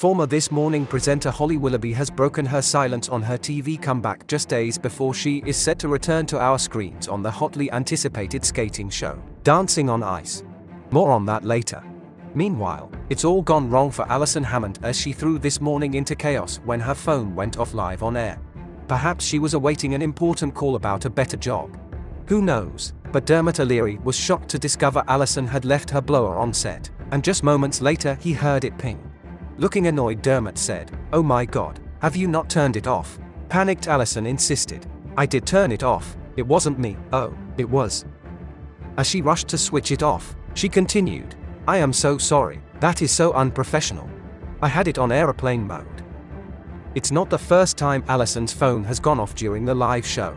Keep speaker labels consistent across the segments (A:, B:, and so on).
A: Former This Morning presenter Holly Willoughby has broken her silence on her TV comeback just days before she is set to return to our screens on the hotly anticipated skating show, Dancing on Ice. More on that later. Meanwhile, it's all gone wrong for Alison Hammond as she threw this morning into chaos when her phone went off live on air. Perhaps she was awaiting an important call about a better job. Who knows? But Dermot O'Leary was shocked to discover Alison had left her blower on set, and just moments later he heard it ping. Looking annoyed, Dermot said, Oh my god, have you not turned it off? Panicked Alison insisted. I did turn it off, it wasn't me, oh, it was. As she rushed to switch it off, she continued, I am so sorry, that is so unprofessional. I had it on aeroplane mode. It's not the first time Alison's phone has gone off during the live show.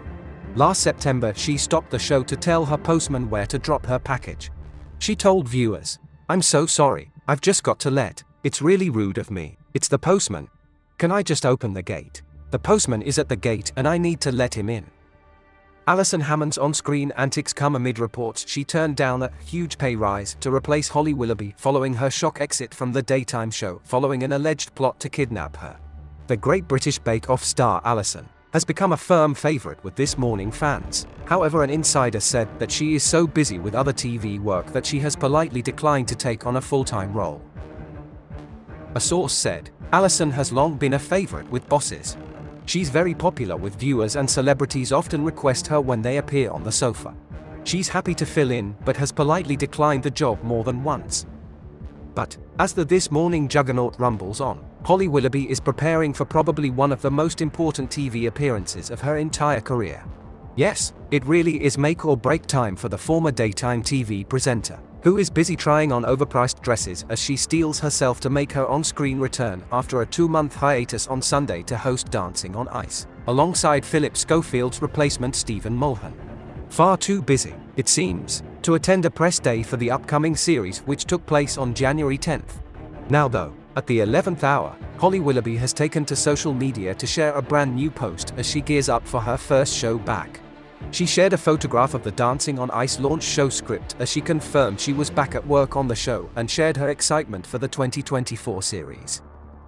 A: Last September, she stopped the show to tell her postman where to drop her package. She told viewers, I'm so sorry, I've just got to let, it's really rude of me, it's the postman. Can I just open the gate? The postman is at the gate and I need to let him in. Alison Hammond's on-screen antics come amid reports she turned down a huge pay rise to replace Holly Willoughby following her shock exit from the daytime show following an alleged plot to kidnap her. The Great British Bake Off star Alison has become a firm favorite with This Morning fans. However, an insider said that she is so busy with other TV work that she has politely declined to take on a full-time role. A source said, Alison has long been a favorite with bosses, She's very popular with viewers and celebrities often request her when they appear on the sofa. She's happy to fill in, but has politely declined the job more than once. But, as the This Morning juggernaut rumbles on, Holly Willoughby is preparing for probably one of the most important TV appearances of her entire career. Yes, it really is make or break time for the former daytime TV presenter who is busy trying on overpriced dresses as she steels herself to make her on-screen return after a two-month hiatus on Sunday to host Dancing on Ice, alongside Phillip Schofield's replacement Stephen Mulhern. Far too busy, it seems, to attend a press day for the upcoming series which took place on January 10th. Now though, at the 11th hour, Holly Willoughby has taken to social media to share a brand new post as she gears up for her first show back. She shared a photograph of the Dancing on Ice launch show script as she confirmed she was back at work on the show and shared her excitement for the 2024 series.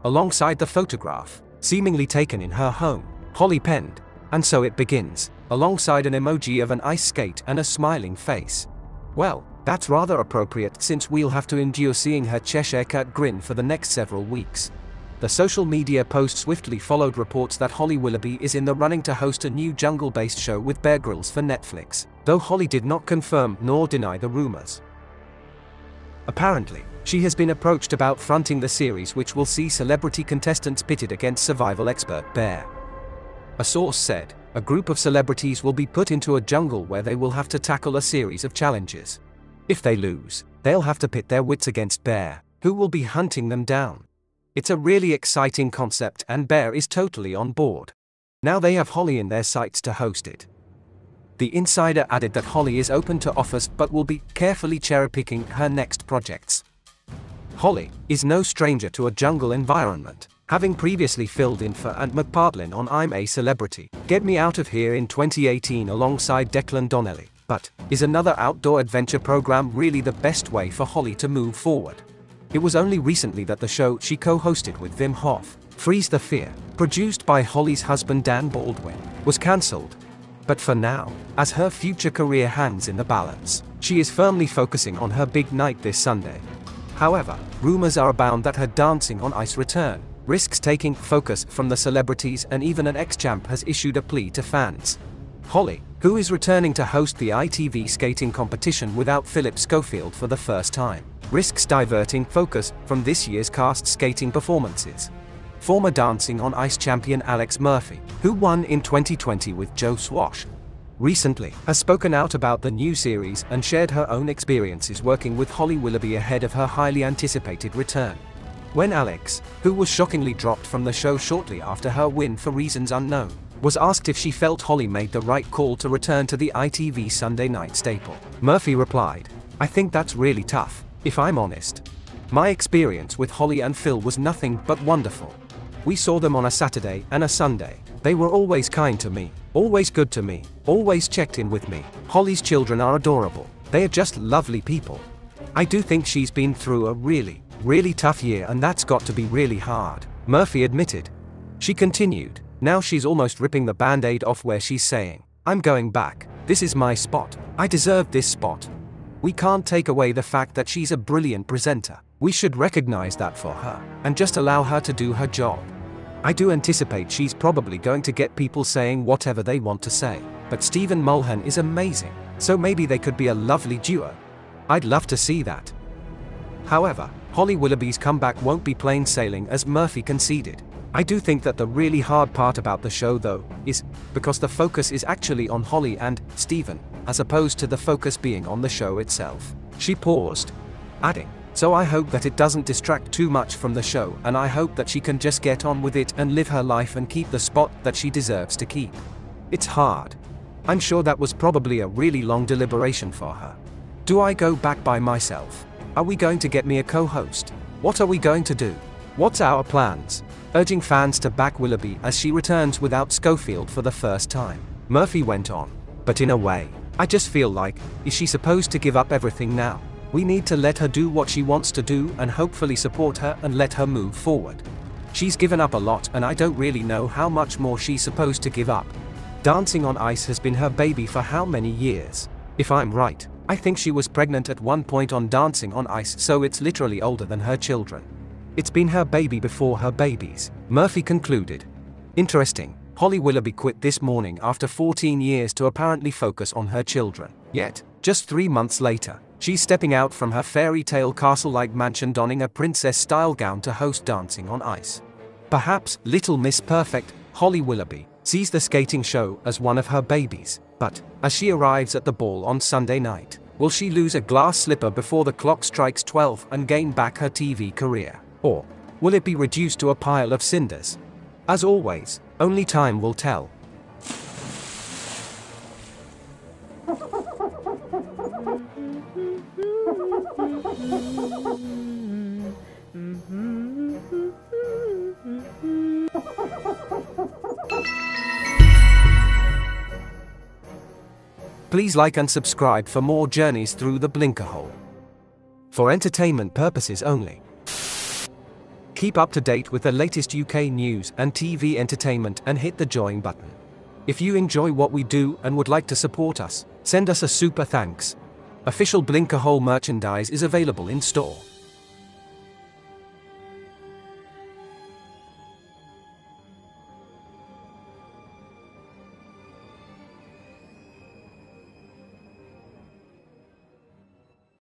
A: Alongside the photograph, seemingly taken in her home, Holly penned, and so it begins, alongside an emoji of an ice skate and a smiling face. Well, that's rather appropriate since we'll have to endure seeing her Cheshire Cat grin for the next several weeks. The social media post swiftly followed reports that Holly Willoughby is in the running to host a new jungle-based show with Bear Grylls for Netflix, though Holly did not confirm nor deny the rumors. Apparently, she has been approached about fronting the series which will see celebrity contestants pitted against survival expert Bear. A source said, a group of celebrities will be put into a jungle where they will have to tackle a series of challenges. If they lose, they'll have to pit their wits against Bear, who will be hunting them down. It's a really exciting concept and Bear is totally on board. Now they have Holly in their sights to host it. The insider added that Holly is open to offers but will be carefully cherry-picking her next projects. Holly is no stranger to a jungle environment, having previously filled in for Ant McPartlin on I'm a Celebrity, Get Me Out of Here in 2018 alongside Declan Donnelly. But, is another outdoor adventure program really the best way for Holly to move forward? It was only recently that the show she co-hosted with Wim Hof, Freeze the Fear, produced by Holly's husband Dan Baldwin, was cancelled. But for now, as her future career hangs in the balance, she is firmly focusing on her big night this Sunday. However, rumors are abound that her Dancing on Ice return risks taking focus from the celebrities and even an ex-champ has issued a plea to fans. Holly, who is returning to host the ITV skating competition without Phillip Schofield for the first time, risks diverting focus from this year's cast skating performances. Former Dancing on Ice champion Alex Murphy, who won in 2020 with Joe Swash, recently has spoken out about the new series and shared her own experiences working with Holly Willoughby ahead of her highly anticipated return. When Alex, who was shockingly dropped from the show shortly after her win for reasons unknown, was asked if she felt Holly made the right call to return to the ITV Sunday night staple, Murphy replied, I think that's really tough. If I'm honest, my experience with Holly and Phil was nothing but wonderful. We saw them on a Saturday and a Sunday. They were always kind to me, always good to me, always checked in with me. Holly's children are adorable. They are just lovely people. I do think she's been through a really, really tough year and that's got to be really hard, Murphy admitted. She continued, now she's almost ripping the band-aid off where she's saying, I'm going back, this is my spot, I deserve this spot. We can't take away the fact that she's a brilliant presenter. We should recognize that for her, and just allow her to do her job. I do anticipate she's probably going to get people saying whatever they want to say, but Stephen Mulhern is amazing, so maybe they could be a lovely duo. I'd love to see that. However, Holly Willoughby's comeback won't be plain sailing as Murphy conceded. I do think that the really hard part about the show though, is, because the focus is actually on Holly and Stephen, as opposed to the focus being on the show itself. She paused, adding, so I hope that it doesn't distract too much from the show and I hope that she can just get on with it and live her life and keep the spot that she deserves to keep. It's hard. I'm sure that was probably a really long deliberation for her. Do I go back by myself? Are we going to get me a co-host? What are we going to do? What's our plans? Urging fans to back Willoughby as she returns without Schofield for the first time. Murphy went on. But in a way, I just feel like, is she supposed to give up everything now? We need to let her do what she wants to do and hopefully support her and let her move forward. She's given up a lot and I don't really know how much more she's supposed to give up. Dancing on Ice has been her baby for how many years? If I'm right, I think she was pregnant at one point on Dancing on Ice so it's literally older than her children. It's been her baby before her babies, Murphy concluded. Interesting, Holly Willoughby quit this morning after 14 years to apparently focus on her children. Yet, just three months later, she's stepping out from her fairy tale castle-like mansion donning a princess-style gown to host Dancing on Ice. Perhaps Little Miss Perfect, Holly Willoughby, sees the skating show as one of her babies, but, as she arrives at the ball on Sunday night, will she lose a glass slipper before the clock strikes 12 and gain back her TV career? Or, will it be reduced to a pile of cinders? As always, only time will tell. Please like and subscribe for more journeys through the blinker hole. For entertainment purposes only. Keep up to date with the latest UK news and TV entertainment and hit the join button. If you enjoy what we do and would like to support us, send us a super thanks. Official Blinkerhole merchandise is available in store.